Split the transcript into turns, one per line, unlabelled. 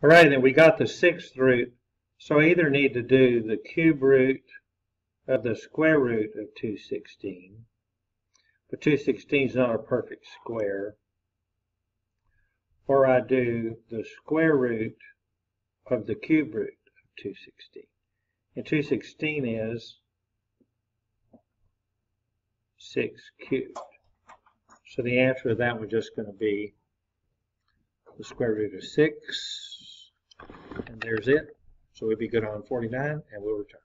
All right, then we got the sixth root. So I either need to do the cube root of the square root of 216, but 216 is not a perfect square, or I do the square root of the cube root of 216. And 216 is 6 cubed. So the answer to that was just going to be the square root of 6, and there's it. So we'd be good on 49, and we'll return.